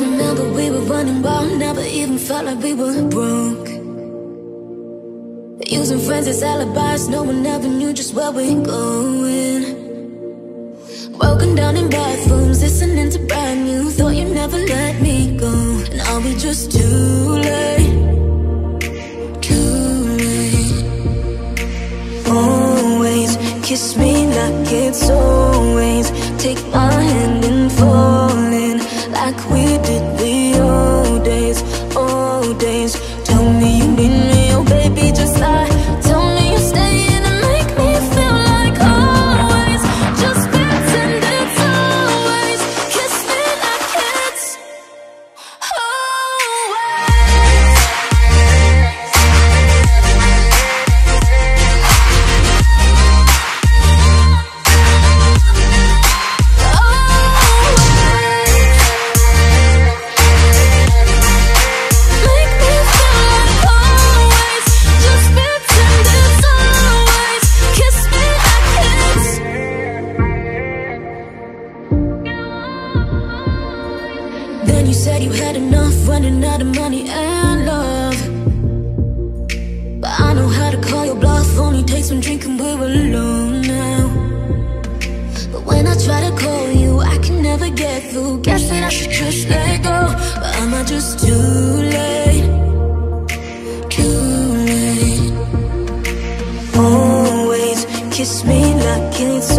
Remember we were running wild, never even felt like we were broke. Using friends as alibis, no one ever knew just where we're going. Broken down in bathrooms, listening to brand new. Thought you'd never let me go. And are we just too Then you said you had enough, running out of money and love. But I know how to call your bluff. Only takes some drinking, we're alone now. But when I try to call you, I can never get through. Guess that I should just let go. But am I just too late? Too late. Always kiss me like it's